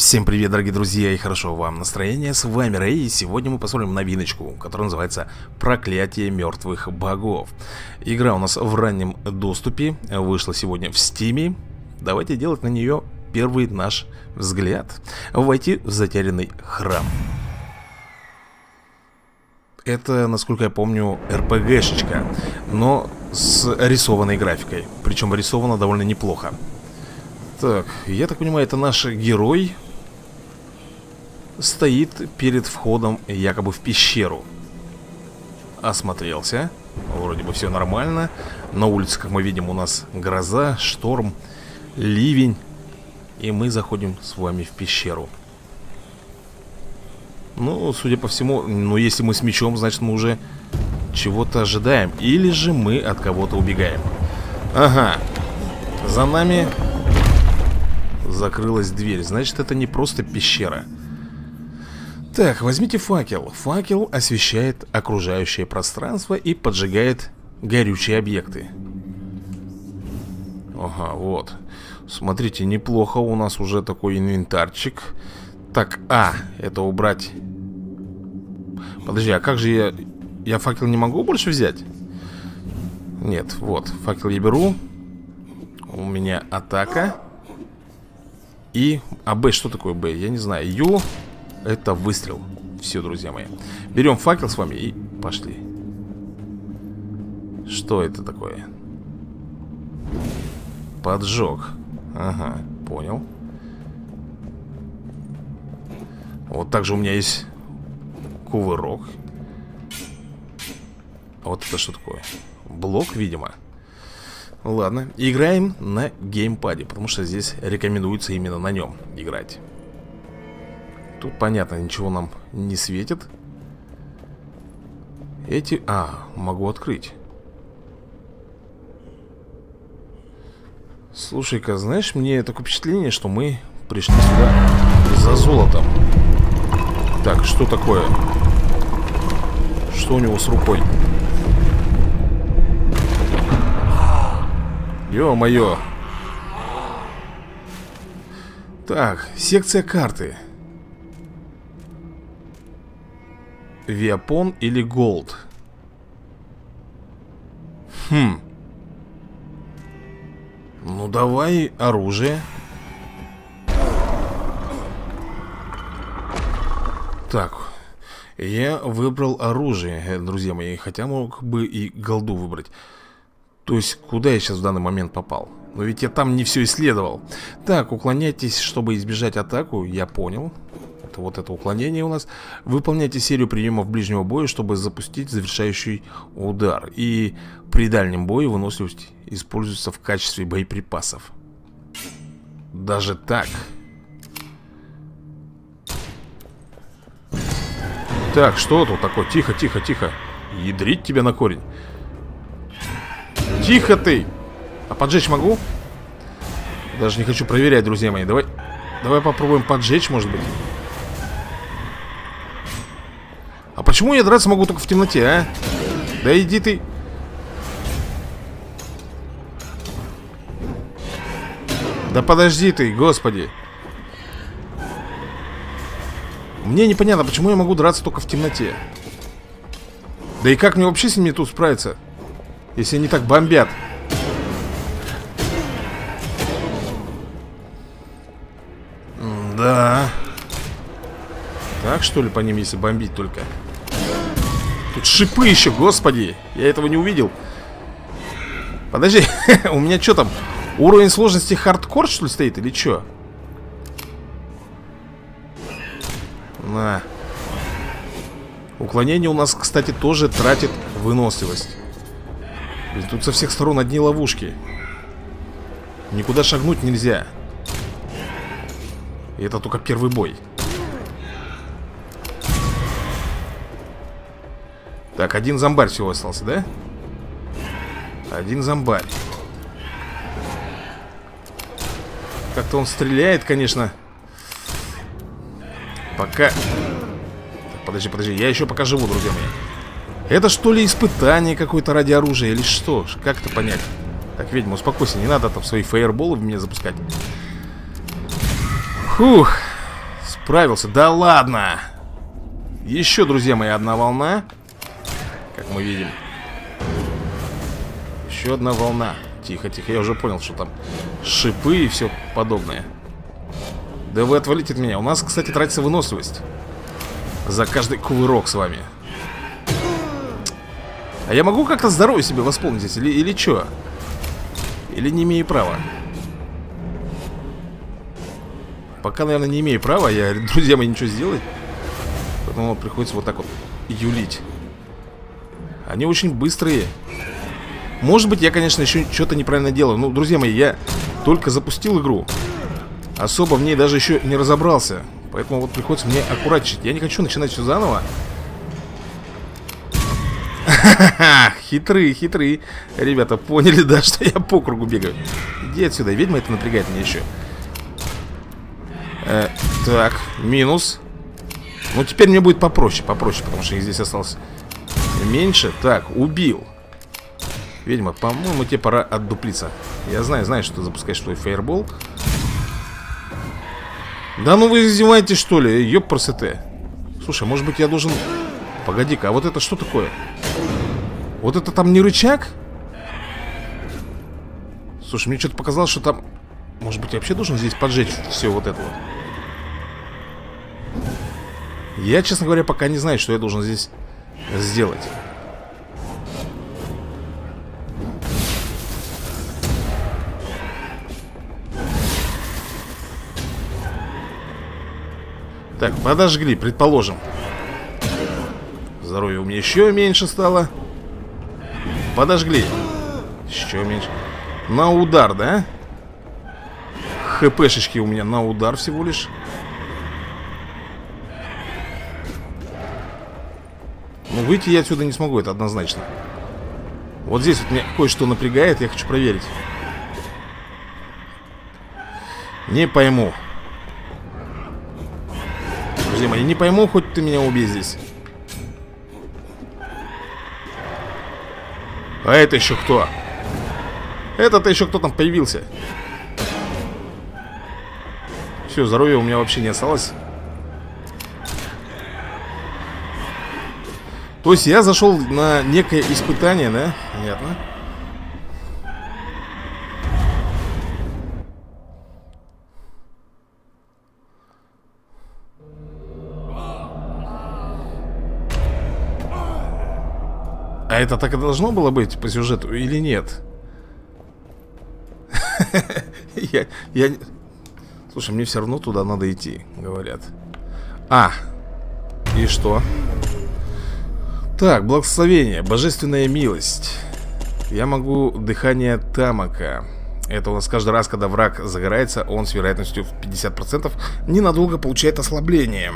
Всем привет, дорогие друзья, и хорошо вам настроение. С вами Рэй, и сегодня мы посмотрим новиночку, которая называется «Проклятие мертвых богов». Игра у нас в раннем доступе, вышла сегодня в Стиме. Давайте делать на нее первый наш взгляд. Войти в затерянный храм. Это, насколько я помню, РПГшечка, но с рисованной графикой. Причем рисована довольно неплохо. Так, я так понимаю, это наш герой стоит перед входом якобы в пещеру. Осмотрелся. Вроде бы все нормально. На улице, как мы видим, у нас гроза, шторм, ливень. И мы заходим с вами в пещеру. Ну, судя по всему, ну если мы с мечом, значит мы уже чего-то ожидаем. Или же мы от кого-то убегаем. Ага. За нами закрылась дверь. Значит, это не просто пещера. Так, возьмите факел. Факел освещает окружающее пространство и поджигает горючие объекты. Ага, вот. Смотрите, неплохо у нас уже такой инвентарчик. Так, а, это убрать. Подожди, а как же я... Я факел не могу больше взять? Нет, вот, факел я беру. У меня атака. И... А Б, что такое Б? Я не знаю. Ю... Это выстрел. Все, друзья мои. Берем факел с вами и пошли. Что это такое? Поджог. Ага, понял. Вот также у меня есть Кувырок. Вот это что такое? Блок, видимо. Ладно, играем на геймпаде Потому что здесь рекомендуется именно на нем играть Тут понятно, ничего нам не светит. Эти... А, могу открыть. Слушай-ка, знаешь, мне такое впечатление, что мы пришли сюда за золотом. Так, что такое? Что у него с рукой? Ё-моё. Так, секция карты Виапон или Голд? Хм. Ну, давай оружие. Так. Я выбрал оружие, друзья мои. Хотя мог бы и голду выбрать. То есть, куда я сейчас в данный момент попал? Но ведь я там не все исследовал. Так, уклоняйтесь, чтобы избежать атаку. Я понял. Это вот это уклонение у нас. Выполняйте серию приемов ближнего боя, чтобы запустить завершающий удар. И при дальнем бое выносливость используется в качестве боеприпасов. Даже так. Так, что тут такое? Тихо, тихо, тихо. Ядрить тебя на корень. Тихо ты! А поджечь могу? Даже не хочу проверять, друзья мои. Давай, давай попробуем поджечь, может быть. А почему я драться могу только в темноте, а? Да иди ты. Да подожди ты, господи. Мне непонятно, почему я могу драться только в темноте. Да и как мне вообще с ними тут справиться Если они так бомбят? Да. Так что ли по ним, если бомбить только Тут шипы еще, господи Я этого не увидел Подожди, у меня что там? Уровень сложности хардкор, что ли, стоит? Или что? На Уклонение у нас, кстати, тоже тратит выносливость тут со всех сторон одни ловушки Никуда шагнуть нельзя И это только первый бой Так, один зомбарь всего остался, да? Один зомбарь Как-то он стреляет, конечно Пока... Так, подожди, подожди, я еще пока живу, друзья мои Это что ли испытание какое-то ради оружия Или что? Как это понять? Так, ведьма, успокойся, не надо там свои фейерболы в меня запускать Фух Справился. Да ладно! Еще, друзья мои, одна волна. Как мы видим. Еще одна волна. Тихо, тихо. Я уже понял, что там шипы и все подобное. Да вы отвалите от меня. У нас, кстати, тратится выносливость. За каждый кувырок с вами. А я могу как-то здоровье себе восполнить здесь? Или, или что? Или не имею права? Пока, наверное, не имею права. Я, друзья мои, ничего сделать. Поэтому приходится вот так вот юлить. Они очень быстрые. Может быть, я, конечно, еще что-то неправильно делаю. Ну, друзья мои, я только запустил игру. Особо в ней даже еще не разобрался. Поэтому вот приходится мне аккуратничать. Я не хочу начинать все заново. Хитрые, хитрые. Ребята, поняли, да, что я по кругу бегаю. Иди отсюда, ведьма это напрягает меня еще. Э, так, минус. Ну, теперь мне будет попроще, попроще, потому что их здесь осталось меньше. Так, убил. Ведьма, по-моему, тебе пора отдуплиться. Я знаю, знаю, что ты запускаешь свой фейербол. Да ну вы издеваетесь, что ли? Ёппросете. Слушай, может быть я должен... Погоди-ка, а вот это что такое? Вот это там не рычаг? Слушай, мне что-то показалось, что там... Может быть, я вообще должен здесь поджечь все вот это вот? Я, честно говоря, пока не знаю, что я должен здесь сделать. Так, подожгли, предположим. Здоровье у меня еще меньше стало. Подожгли. Еще меньше. На удар, да? ХПшечки у меня на удар всего лишь Ну, выйти я отсюда не смогу, это однозначно. Вот здесь вот меня кое-что напрягает, я хочу проверить. Не пойму. Друзья мои, не пойму, хоть ты меня убей здесь. А это еще кто? Это-то еще кто там появился? Все, здоровья у меня вообще не осталось То есть я зашел на некое испытание, да? Понятно А это так и должно было быть по сюжету или нет? я, я... Слушай, мне все равно туда надо идти, говорят. А, и что? Так, благословение, божественная милость. Я могу дыхание Тамака. Это у нас каждый раз, когда враг загорается, он с вероятностью в 50% ненадолго получает ослабление.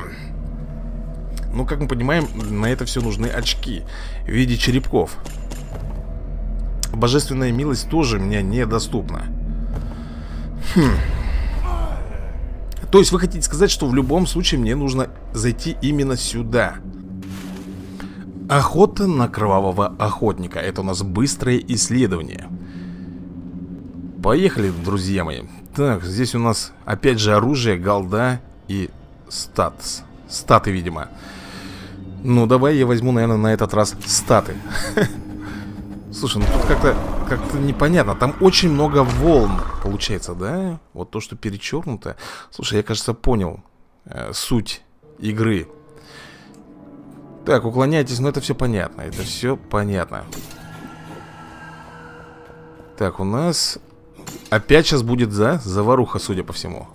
Ну, как мы понимаем, на это все нужны очки в виде черепков. Божественная милость тоже мне недоступна. Хм. То есть вы хотите сказать, что в любом случае мне нужно зайти именно сюда. Охота на кровавого охотника. Это у нас быстрое исследование. Поехали, друзья мои. Так, здесь у нас опять же оружие, голда и статс. Статы, видимо. Ну, давай я возьму, наверное, на этот раз статы. Слушай, ну тут как-то как-то непонятно. Там очень много волн получается, да? Вот то, что перечеркнуто. Слушай, я, кажется, понял э, суть игры. Так, уклоняйтесь, но это все понятно. Это все понятно. Так, у нас опять сейчас будет за заваруха, судя по всему.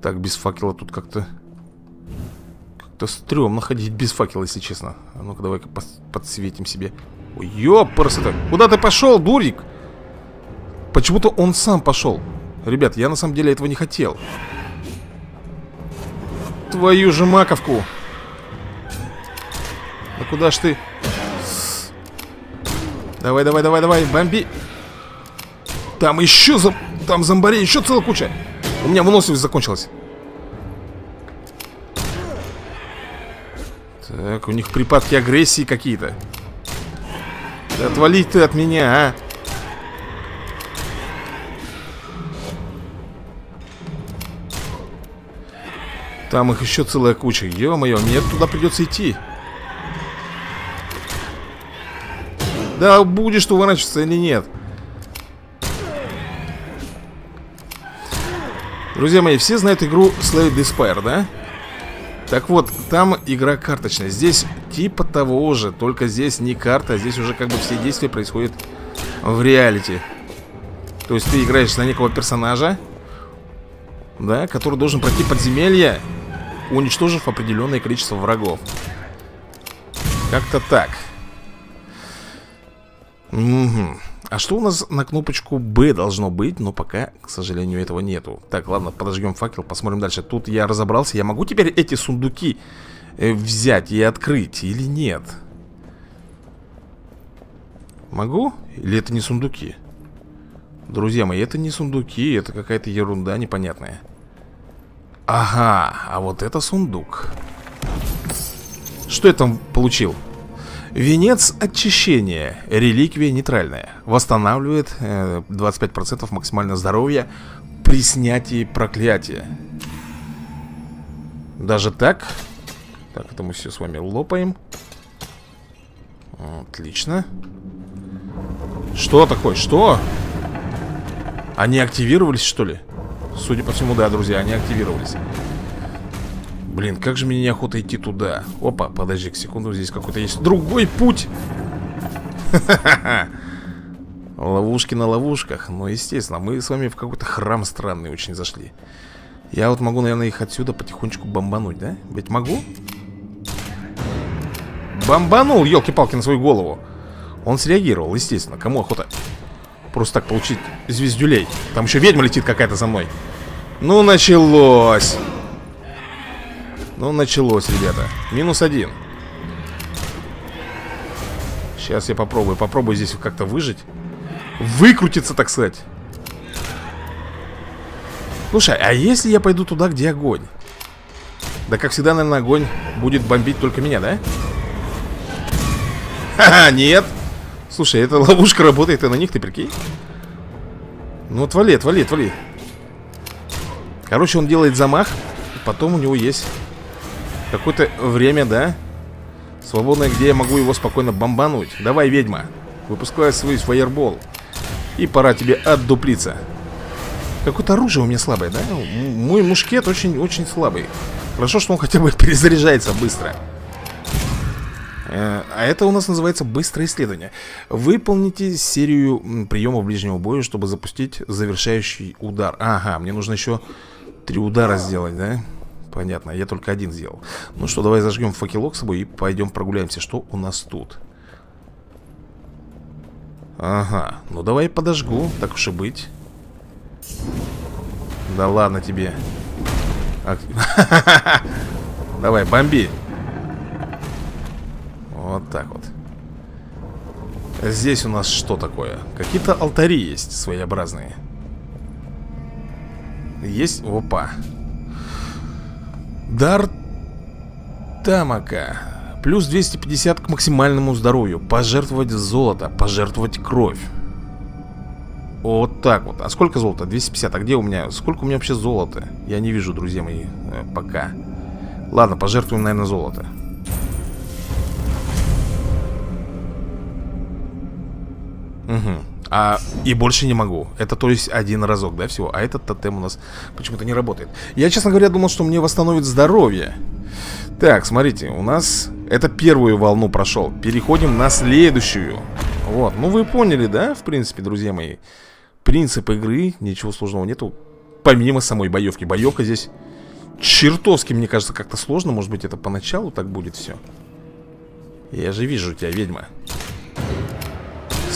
Так, без факела тут как-то как-то стрёмно ходить без факела, если честно. А ну-ка, давай-ка подсветим себе. Ой, ёпарс это. Куда ты пошел, дурик? Почему-то он сам пошел. Ребят, я на самом деле этого не хотел. Твою же маковку. Да куда ж ты? Давай, давай, давай, давай, бомби. Там еще зом... Там зомбарей еще целая куча. У меня выносливость закончилась. Так, у них припадки агрессии какие-то. Да отвали ты от меня, а! Там их еще целая куча. Ё-моё, мне туда придется идти. Да будешь ты уворачиваться или нет? Друзья мои, все знают игру Slay Despair, да? Так вот, там игра карточная Здесь типа того же Только здесь не карта, а здесь уже как бы все действия происходят в реалити То есть ты играешь на некого персонажа Да, который должен пройти подземелье Уничтожив определенное количество врагов Как-то так Угу а что у нас на кнопочку Б должно быть? Но пока, к сожалению, этого нету Так, ладно, подожгем факел, посмотрим дальше Тут я разобрался, я могу теперь эти сундуки э, взять и открыть или нет? Могу? Или это не сундуки? Друзья мои, это не сундуки, это какая-то ерунда непонятная Ага, а вот это сундук Что я там получил? Венец очищения. Реликвия нейтральная. Восстанавливает э, 25% максимально здоровья при снятии проклятия. Даже так? Так, это мы все с вами лопаем. Отлично. Что такое? Что? Они активировались, что ли? Судя по всему, да, друзья, они активировались. Блин, как же мне неохота идти туда? Опа, подожди секунду, здесь какой-то есть другой путь. Ловушки на ловушках. Ну, естественно, мы с вами в какой-то храм странный очень зашли. Я вот могу, наверное, их отсюда потихонечку бомбануть, да? Ведь могу? Бомбанул, елки-палки, на свою голову. Он среагировал, естественно. Кому охота просто так получить звездюлей? Там еще ведьма летит какая-то за мной. Ну, началось ну, началось, ребята. Минус один. Сейчас я попробую. Попробую здесь как-то выжить. Выкрутиться, так сказать. Слушай, а если я пойду туда, где огонь? Да, как всегда, наверное, огонь будет бомбить только меня, да? Ха-ха, нет. Слушай, эта ловушка работает и на них, ты прикинь? Ну, отвали, отвали, отвали. Короче, он делает замах Потом у него есть Какое-то время, да? Свободное, где я могу его спокойно бомбануть. Давай, ведьма Выпускай свой фаербол. И пора тебе отдуплиться. Какое-то оружие у меня слабое, да? Мой мушкет очень-очень слабый. Хорошо, что он хотя бы перезаряжается быстро. Э, а это у нас называется быстрое исследование Выполните серию приемов ближнего боя, чтобы запустить завершающий удар. Ага, мне нужно еще три удара сделать, да? Понятно, я только один сделал Ну что, давай зажгем факелок с собой и пойдем прогуляемся Что у нас тут? Ага, ну давай подожгу, так уж и быть Да ладно тебе Давай, бомби Вот так вот Здесь у нас что такое? Какие-то алтари есть своеобразные Есть? Опа Дар Тамака. Плюс 250 к максимальному здоровью. Пожертвовать золото, пожертвовать кровь. Вот так вот. А сколько золота? 250. А где у меня? Сколько у меня вообще золота? Я не вижу, друзья мои, э, пока. Ладно, пожертвуем, наверное, золото. Угу. А, и больше не могу. Это то есть один разок, да, всего. А этот тотем у нас почему-то не работает. Я, честно говоря, думал, что мне восстановит здоровье. Так, смотрите, у нас Это первую волну прошел. Переходим на следующую. Вот, ну вы поняли, да, в принципе, друзья мои Принцип игры, ничего сложного нету Помимо самой боевки. Боевка здесь чертовски, мне кажется, как-то сложно. Может быть, это поначалу так будет все Я же вижу тебя, ведьма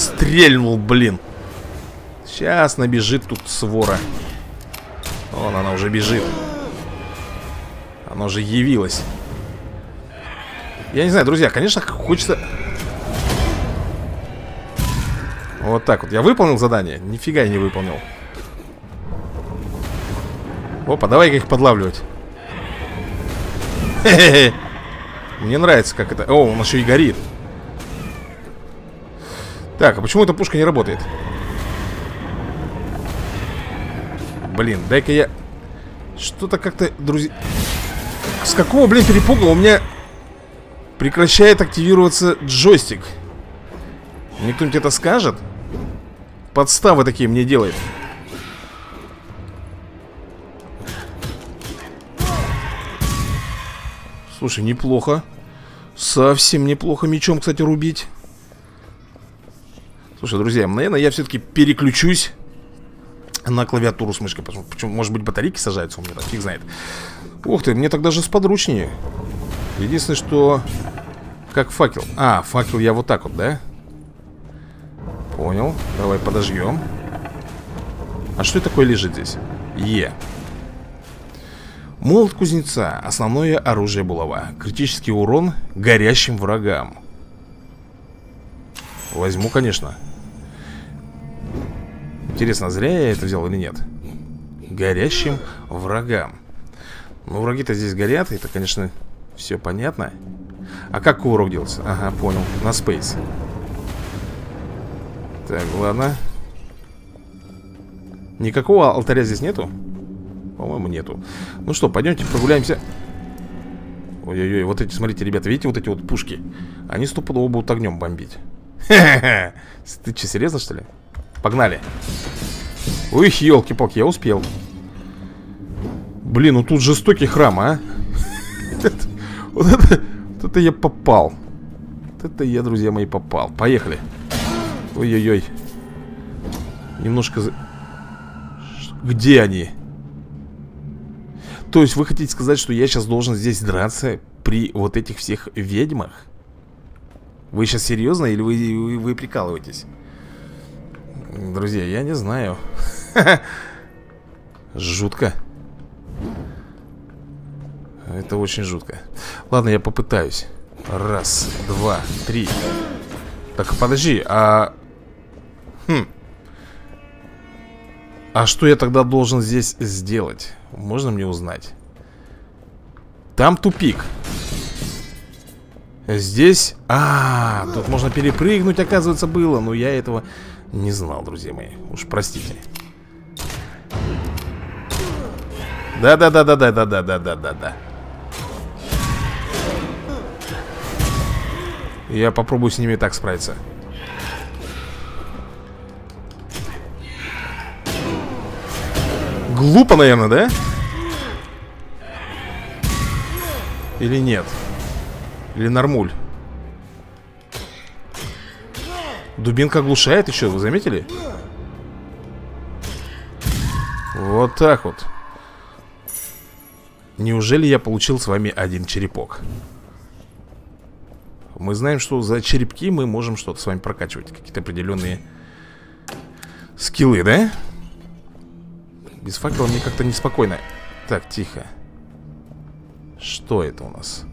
Стрельнул, блин. Сейчас набежит тут свора. Вон она уже бежит. Она уже явилась. Я не знаю, друзья, конечно, хочется. Вот так вот, я выполнил задание? Нифига я не выполнил. Опа, давай-ка их подлавливать. Мне нравится, как это... О, он еще и горит так, а почему эта пушка не работает? Блин, дай-ка я... Что-то как-то, друзья... с какого, блин, перепуга у меня прекращает активироваться джойстик? Мне кто-нибудь это скажет? Подставы такие мне делает. Слушай, неплохо. Совсем неплохо мечом, кстати, рубить. Слушай, друзья, наверное, я все-таки переключусь на клавиатуру с мышкой. Почему, может быть, батарейки сажаются у меня, фиг знает. Ух ты, мне так даже сподручнее. Единственное, что... Как факел. А, факел я вот так вот, да? Понял. Давай подожгем. А что такое лежит здесь? Е. Молот кузнеца. Основное оружие булава. Критический урон горящим врагам. Возьму, конечно. Интересно, зря я это взял или нет? Горящим врагам. Ну, враги-то здесь горят. Это, конечно, все понятно. А как кувырок делался? Ага, понял. На спейс. Так, ладно. Никакого алтаря здесь нету? По-моему, нету Ну что, пойдемте прогуляемся Ой-ой-ой, вот эти, смотрите, ребята, видите вот эти вот пушки? Они стопудово будут огнем бомбить Ты что, серьезно, что ли? Погнали. Ой, елки-палки, я успел. Блин, ну тут жестокий храм, а. Вот это, вот это я попал. Вот это я, друзья мои, попал. Поехали. Ой-ой-ой. Немножко... Где они? То есть вы хотите сказать, что я сейчас должен здесь драться при вот этих всех ведьмах? Вы сейчас серьезно или вы, вы, вы прикалываетесь? Друзья, я не знаю. Жутко. Это очень жутко. Ладно, я попытаюсь. Раз, два, три. Так, подожди, а... Хм. А что я тогда должен здесь сделать? Можно мне узнать? Там тупик Здесь... А, тут можно перепрыгнуть, оказывается, было Но я этого не знал, друзья мои Уж простите Да-да-да-да-да-да-да-да-да-да Я попробую с ними так справиться Глупо, наверное, да? Или нет? Или нормуль? Дубинка оглушает еще, вы заметили? Вот так вот Неужели я получил с вами один черепок? Мы знаем, что за черепки мы можем что-то с вами прокачивать Какие-то определенные скиллы, да? Без факела мне как-то неспокойно Так, тихо Что это у нас?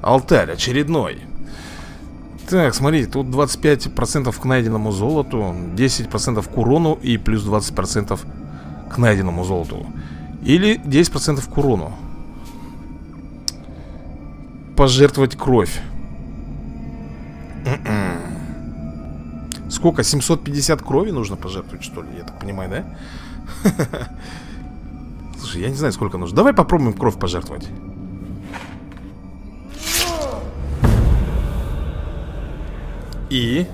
Алтарь очередной Так, смотри, тут 25% к найденному золоту 10% к урону и плюс 20% к найденному золоту Или 10% к урону Пожертвовать кровь. Сколько? 750 крови нужно пожертвовать, что ли? Я так понимаю, да? Слушай, я не знаю, сколько нужно Давай попробуем кровь пожертвовать И?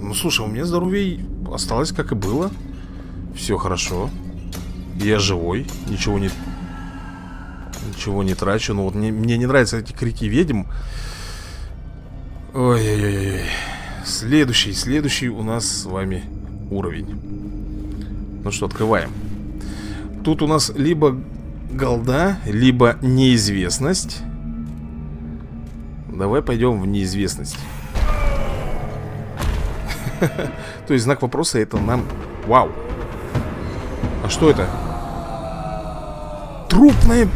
Ну, слушай, у меня здоровье осталось, как и было. Все хорошо. Я живой, ничего не... Ничего не трачу. Ну вот мне, мне не нравятся эти крики ведьм. Ой-ой-ой Следующий, следующий у нас с вами уровень. Ну что, открываем. Тут у нас либо голда, либо неизвестность Давай пойдем в неизвестность То есть знак вопроса это нам... Вау А что это? Трупная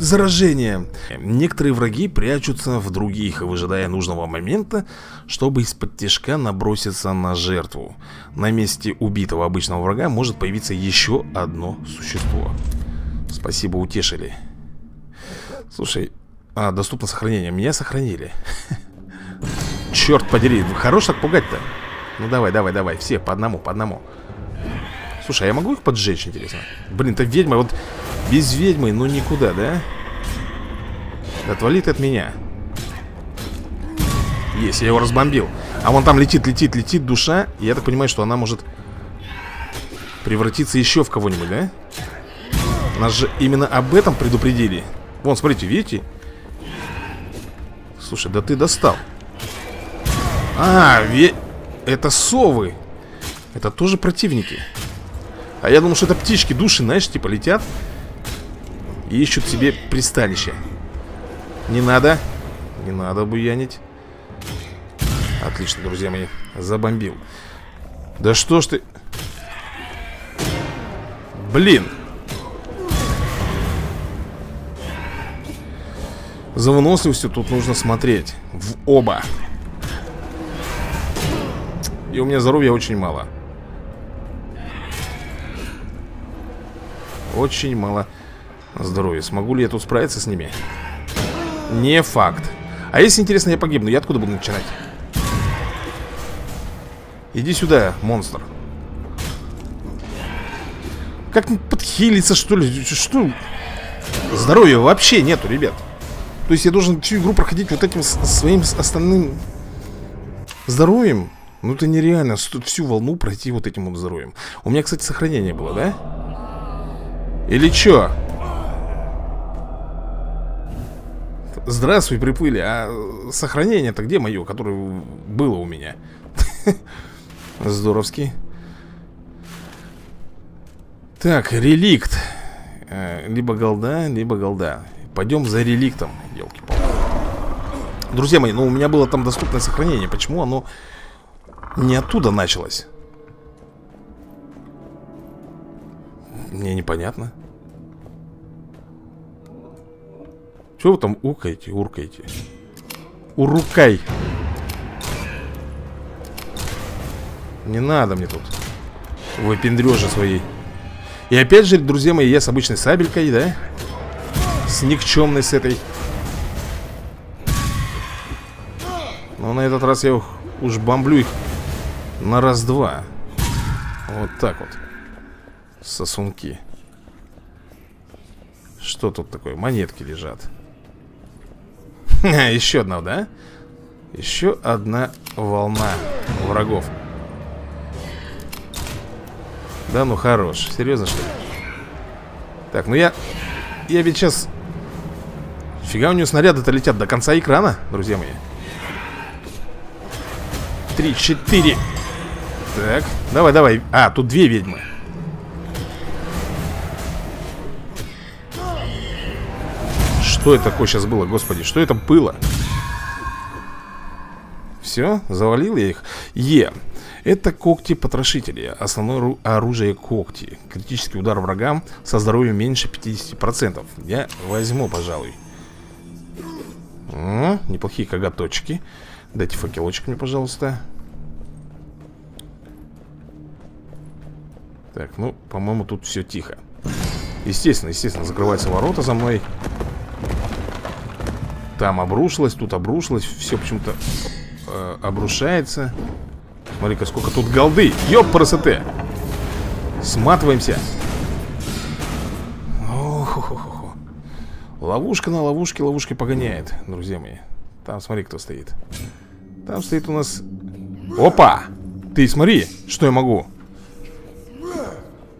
Заражение. Некоторые враги прячутся в других, выжидая нужного момента, чтобы из-под тяжка наброситься на жертву. На месте убитого обычного врага может появиться еще одно существо. Спасибо, утешили. Слушай, а, доступно сохранение. Меня сохранили. Черт подери, хорош так пугать-то. Ну давай, давай, давай, все по одному, по одному. Слушай, а я могу их поджечь, интересно? Блин, это ведьма, вот Без ведьмы, ну никуда, да? Отвали ты от меня Есть, я его разбомбил А вон там летит, летит, летит душа И я так понимаю, что она может Превратиться еще в кого-нибудь, да? Нас же именно об этом предупредили Вон, смотрите, видите? Слушай, да ты достал. А, ве... это совы. Это тоже противники. А я думал, что это птички души, знаешь, типа летят. И ищут себе пристанище. Не надо. Не надо буянить. Отлично, друзья мои. Забомбил. Да что ж ты? Блин За выносливостью тут нужно смотреть В оба И у меня здоровья очень мало Очень мало здоровья Смогу ли я тут справиться с ними? Не факт А если интересно я погибну, я откуда буду начинать? Иди сюда, монстр Как подхилиться, что ли? Что? Здоровья вообще нету, ребят то есть я должен всю игру проходить вот этим своим остальным здоровьем? Ну это нереально, всю волну пройти вот этим вот здоровьем У меня, кстати, сохранение было, да? Или чё? Здравствуй, приплыли А сохранение-то где мое, которое было у меня? Здоровски Так, реликт э, Либо голда, либо голда Пойдем за реликтом елки. Друзья мои, ну у меня было там доступное сохранение Почему оно не оттуда началось? Мне непонятно Чего вы там укаете, уркаете? Урукай Не надо мне тут Выпендрежи своей И опять же, друзья мои, я с обычной сабелькой, да? С никчемной с этой. Но на этот раз я уж бомблю их на раз-два. Вот так вот. Сосунки. Что тут такое? Монетки лежат. Еще одна, да? Еще одна волна врагов. Да ну хорош. Серьезно что ли? Так, ну я Я ведь сейчас Фига у нее снаряды-то летят до конца экрана, друзья мои. Три, четыре. Так, давай, давай. А, тут две ведьмы. Что это такое сейчас было, господи? Что это было? Все, завалил я их. Е. Это когти-потрошители Основное оружие когти. Критический удар врагам со здоровьем меньше 50% Я возьму, пожалуй о, неплохие коготочки. Дайте факелочек мне, пожалуйста. Так, ну, по-моему, тут все тихо. Естественно, естественно, закрываются ворота за мной. Там обрушилось, тут обрушилось Все почему-то э, обрушается. Смотри-ка, сколько тут голды. Ёп, красоты Сматываемся Ловушка на ловушке, ловушки погоняет Друзья мои. Там смотри, кто стоит. Там стоит у нас Опа! Ты смотри, что я могу.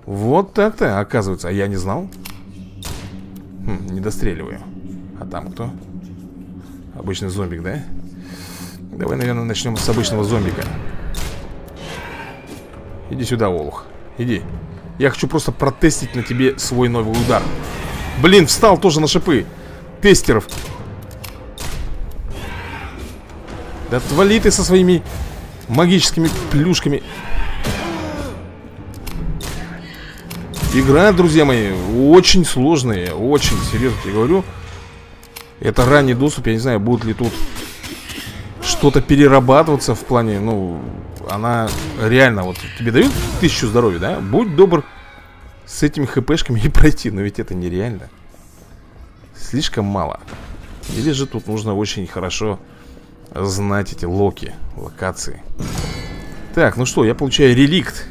Вот так-то, оказывается. А я не знал. Хм, Не достреливаю. А там кто? Обычный зомбик, да? Давай, наверное, начнем с обычного зомбика. Иди сюда, Олух. Иди. Я хочу просто протестить на тебе свой новый удар Блин, встал тоже на шипы. Тестеров. Да отвали ты со своими магическими плюшками. Игра, друзья мои, очень сложная Очень, серьезно тебе говорю. Это ранний доступ, я не знаю, будет ли тут Что-то перерабатываться в плане, ну она реально вот тебе дают тысячу здоровья, да? Будь добр с этими хпшками и пройти, но ведь это нереально. Слишком мало. Или же тут нужно очень хорошо знать эти локи, локации. Так, ну что, я получаю реликт,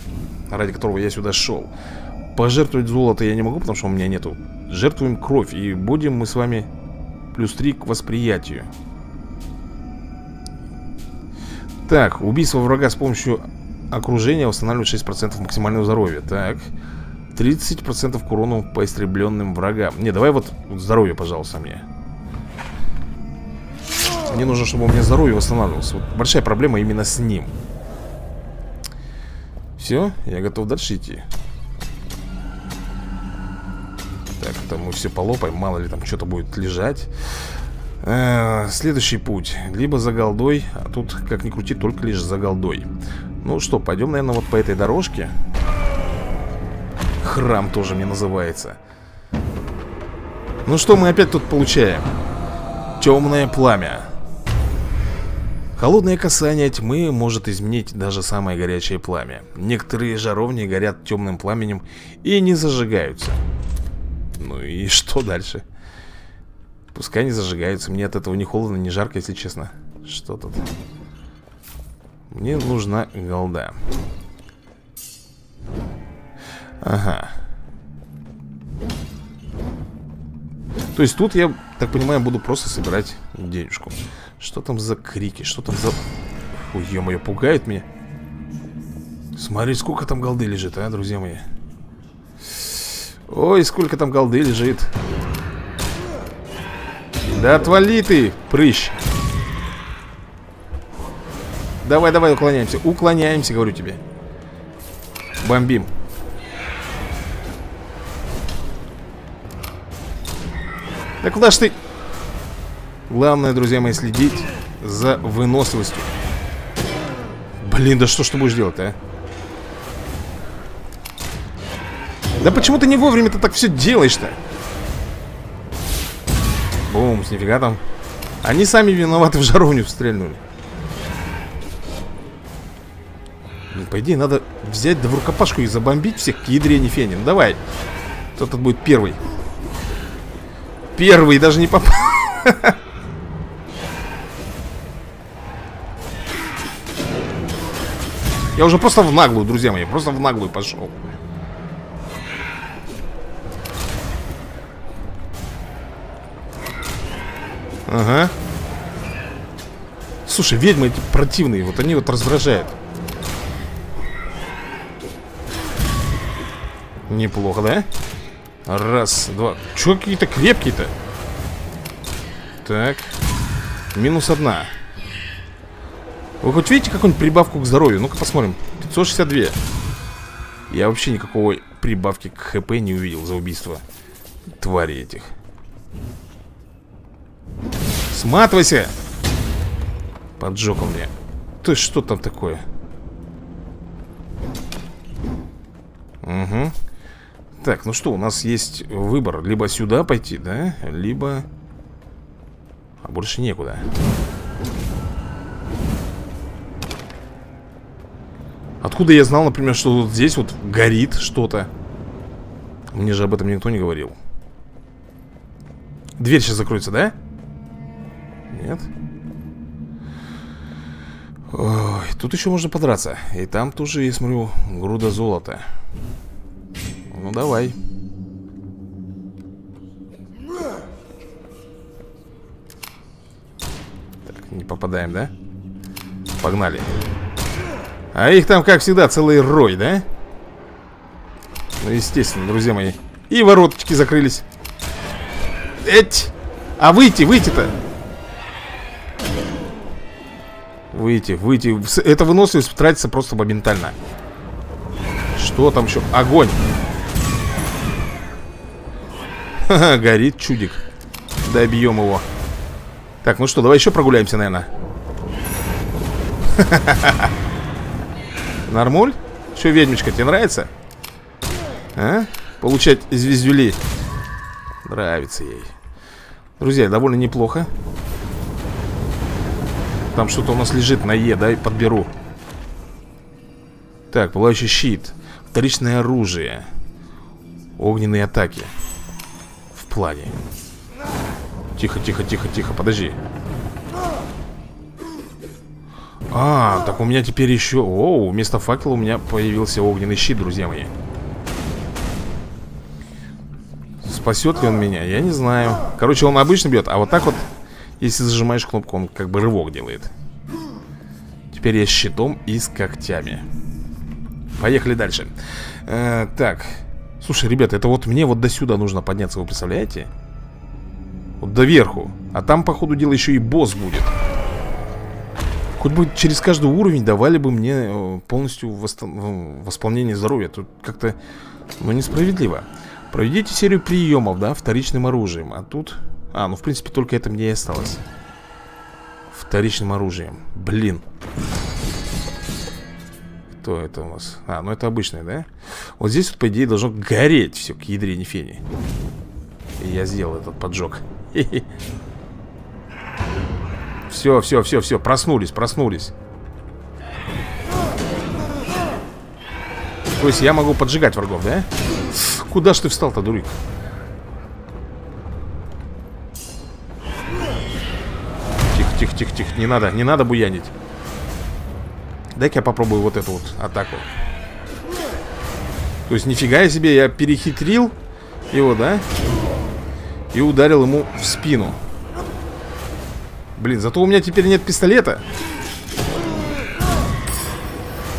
ради которого я сюда шел. Пожертвовать золото я не могу, потому что у меня нету Жертвуем кровь и будем мы с вами Плюс 3 к восприятию Так, убийство врага с помощью окружения восстанавливает 6% максимального здоровья Так 30% к урону по истребленным врагам. Не, давай вот здоровье, пожалуйста, мне. Мне нужно, чтобы у меня здоровье восстанавливалось. Вот Большая проблема именно с ним. Все, я готов дальше идти. Так, там мы все полопаем Мало ли там что-то будет лежать. Э Следующий путь. Либо за голдой А тут, как ни крути, только лишь за голдой. Ну что, пойдем, наверное, вот по этой дорожке Храм тоже мне называется. Ну что мы опять тут получаем? Темное пламя. Холодное касание тьмы может изменить даже самое горячее пламя. Некоторые жаровни горят темным пламенем и не зажигаются. Ну и что дальше? Пускай не зажигаются, мне от этого не холодно, не жарко, если честно. Что тут? Мне нужна голда Ага. То есть тут я, так понимаю, буду просто собирать денежку. Что там за крики? Что там за... Ой, ё-моё, пугает меня. Смотри, сколько там голды лежит, а, друзья мои. Ой, сколько там голды лежит. Да отвали ты, прыщ. Давай, давай, уклоняемся. Уклоняемся, говорю тебе. Бомбим Да куда ж ты? Главное, друзья мои, следить за выносливостью Блин, да что ж ты будешь делать, а? Да почему ты не вовремя ты так все делаешь-то? Бум, с нифига там Они сами виноваты в жаровню стрельнули Блин, по идее, надо взять да в рукопашку и забомбить всех к ядре фени Ну давай Кто тут будет первый? Первый даже не попал. Я уже просто в наглую, друзья мои Просто в наглую пошел Ага Слушай, ведьмы эти противные Вот они вот раздражают Неплохо, да? Раз, два. Чё какие-то крепкие-то? Так. Минус одна. Вы хоть видите какую-нибудь прибавку к здоровью? Ну-ка посмотрим. 562 Я вообще никакого прибавки к хп не увидел за убийство Твари этих. Сматывайся! Поджег он мне. Ты что там такое? Угу так, ну что, у нас есть выбор Либо сюда пойти, да? Либо... А больше некуда Откуда я знал, например, что вот здесь вот горит что-то? Мне же об этом никто не говорил Дверь сейчас закроется, да? Нет? Ой, тут еще можно подраться И там тоже, я смотрю, груда золота ну давай. Так, не попадаем, да? Погнали. А их там, как всегда, целый рой, да? Ну, естественно, друзья мои. И вороточки закрылись. Эть! А выйти, выйти-то! Выйти, выйти. Эта выносливость тратится просто моментально. Что там еще? Огонь! Ха-ха, горит чудик. Добьем его. Так, ну что, давай еще прогуляемся, наверное. Нормуль? Что, ведьмочка, тебе нравится? А? Получать звездюли. Нравится ей. Друзья, довольно неплохо. Там что-то у нас лежит на Е, да, подберу. Так, пылающий щит. Вторичное оружие. Огненные атаки плане. Тихо, тихо, тихо, тихо, подожди. А, так у меня теперь еще... О, вместо факела у меня появился огненный щит, друзья мои. Спасет ли он меня, я не знаю. Короче, он обычно бьет, а вот так вот Если зажимаешь кнопку, он как бы рывок делает. Теперь я с щитом и с когтями. Поехали дальше. Э, Так Слушай, ребята, это вот мне вот до сюда нужно подняться, вы представляете? Вот до верху. А там, по ходу дела, еще и босс будет. Хоть бы через каждый уровень давали бы мне э, полностью восполнение здоровья. Тут как-то, ну, несправедливо. Проведите серию приемов, да, вторичным оружием. А тут... А, ну, в принципе, только это мне и осталось. Вторичным оружием. Блин Кто это у нас? А, ну это обычное, да? Вот здесь вот, по идее, должно гореть все к ядре фени И я сделал этот поджог Все, все, все, все, проснулись, проснулись То есть я могу поджигать врагов, да? Куда ж ты встал-то, дурик? Тихо, тихо, тихо, тихо Не надо, не надо буянить Дай-ка я попробую вот эту вот атаку. То есть нифига себе Я перехитрил его, да? И ударил ему в спину. Блин, зато у меня теперь нет пистолета.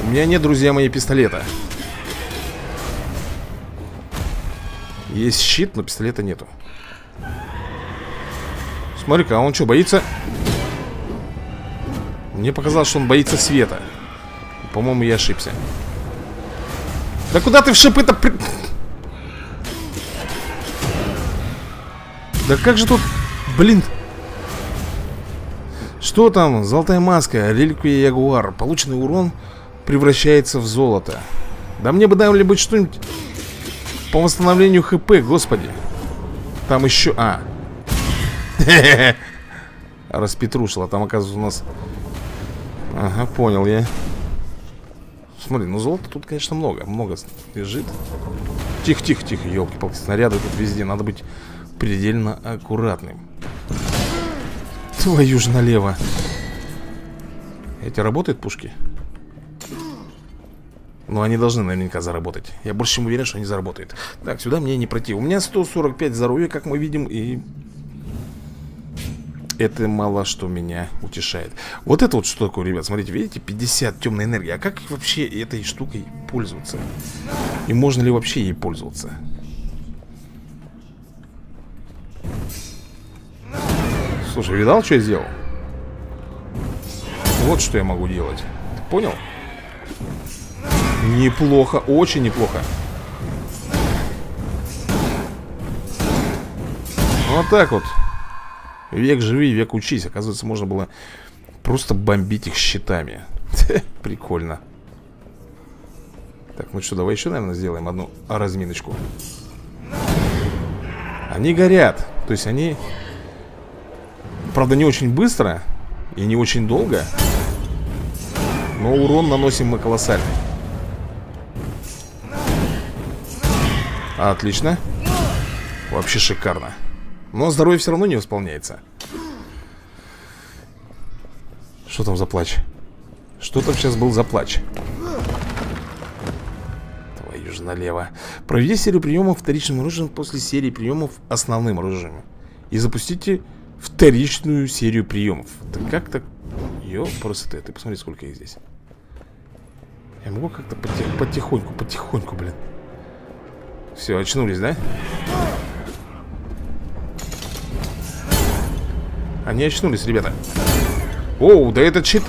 У меня нет, друзья мои, пистолета. Есть щит, но пистолета нету. Смотри-ка, а он что, боится? Мне показалось, что он боится света По-моему, я ошибся Да куда ты в шипы-то. Да как же тут... Блин... Что там? Золотая маска, реликвия Ягуар Полученный урон превращается в золото Да мне бы дали-быть что-нибудь по восстановлению хп, господи. Там еще... А. Распетрушила. Там, оказывается, у нас... Ага, понял я. Смотри, ну золота тут, конечно, много. Много лежит. Тихо, тихо, тихо, елки-палки. Снаряды тут везде. Надо быть предельно аккуратным. Твою же налево. Эти работают пушки? Но они должны наверняка заработать Я больше чем уверен, что они заработают Так, сюда мне не пройти У меня 145 здоровья, как мы видим И это мало что меня утешает Вот это вот что такое, ребят Смотрите, видите, 50 темной энергии А как вообще этой штукой пользоваться? И можно ли вообще ей пользоваться? Слушай, видал, что я сделал? Вот что я могу делать понял? Неплохо, очень неплохо Вот так вот Век живи, век учись. Оказывается, можно было просто бомбить их щитами. Прикольно. Так, ну что, давай еще, наверное, сделаем одну разминочку. Они горят. То есть они Правда, не очень быстро И не очень долго Но урон наносим мы колоссальный. Отлично. Вообще шикарно Но здоровье все равно не восполняется Что там за плач? Что там сейчас был за плач? Твою же налево Проведи серию приемов вторичным оружием После серии приемов основным оружием И запустите вторичную серию приемов Так как так? Ё, просто ты, ты посмотри, сколько их здесь Я могу как-то потих, потихоньку, потихоньку, блин все, очнулись, да? Они очнулись, ребята. Оу, да этот щит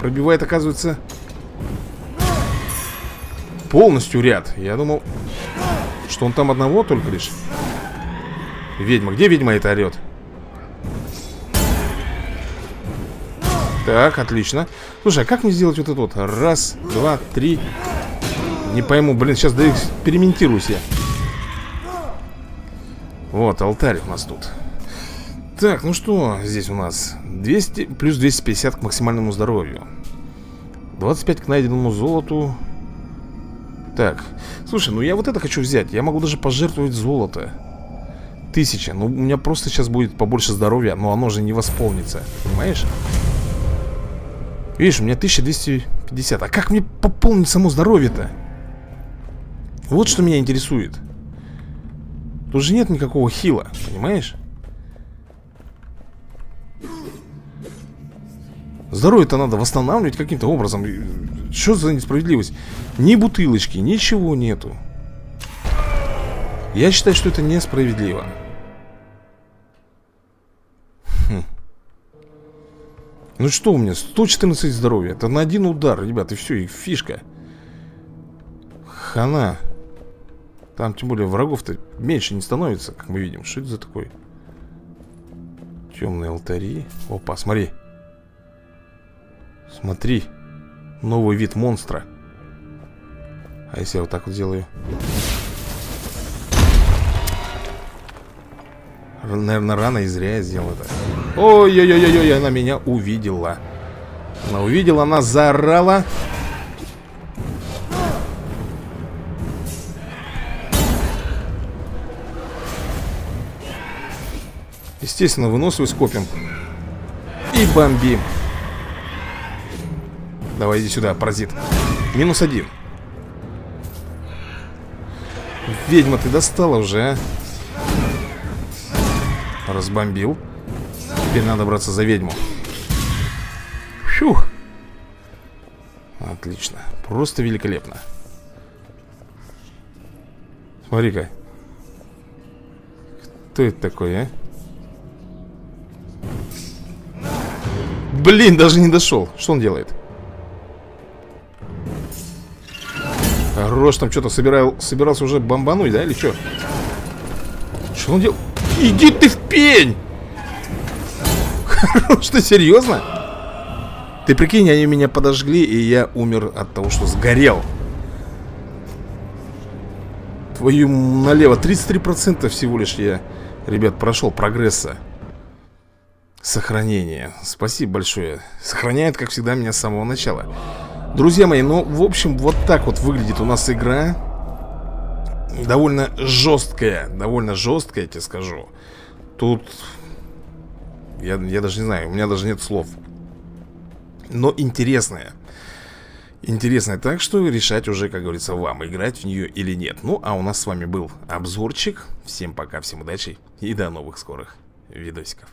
пробивает, оказывается Полностью ряд. Я думал, что он там одного только лишь. Ведьма, где ведьма это орет? Так, отлично. Слушай, а как мне сделать вот это вот? Раз, два, три. Не пойму, блин, сейчас да перементируюсь я. Вот, алтарь у нас тут Так, ну что здесь у нас? 200 плюс 250 к максимальному здоровью. 25 к найденному золоту. Так, слушай, ну я вот это хочу взять. Я могу даже пожертвовать золото. Тысяча, ну у меня просто сейчас будет побольше здоровья Но оно же не восполнится, понимаешь? Видишь, у меня 1250 А как мне пополнить само здоровье-то? Вот что меня интересует. Тут же нет никакого хила, понимаешь? Здоровье-то надо восстанавливать каким-то образом Что за несправедливость? Ни бутылочки, ничего нету Я считаю, что это несправедливо хм. Ну что у меня? 114 здоровья Это на один удар, ребят, и все, и фишка Хана Там, тем более, врагов-то меньше не становится, как мы видим Что это за такой? Темные алтари Опа, смотри Смотри Новый вид монстра. А если я вот так вот сделаю Наверное, рано и зря я сделал это. Ой-ой-ой-ой, она меня увидела. Она увидела, она заорала. Естественно, выносливость копим И бомбим Давай, иди сюда, паразит. Минус один. Ведьма, ты достала уже, а? Разбомбил. Теперь надо браться за ведьму. Фух. Отлично, просто великолепно. Смотри-ка. Кто это такой, а? Блин, даже не дошел. Что он делает? Хорош, там что-то собирал, собирался уже бомбануть, да, или что? Что он делал? Иди ты в пень! Что, серьезно? Ты прикинь, они меня подожгли, и я умер от того, что сгорел. Твою налево. 33% всего лишь я, ребят, прошел прогресса. Сохранение. Спасибо большое. Сохраняет, как всегда, меня с самого начала. Друзья мои, ну, в общем, вот так вот выглядит у нас игра. Довольно жесткая Довольно жесткая, я тебе скажу. Тут я, я даже не знаю, у меня даже нет слов. Но интересная. Интересная, так что решать уже, как говорится, вам Играть в нее или нет. Ну, а у нас с вами был обзорчик. Всем пока, всем удачи И до новых скорых видосиков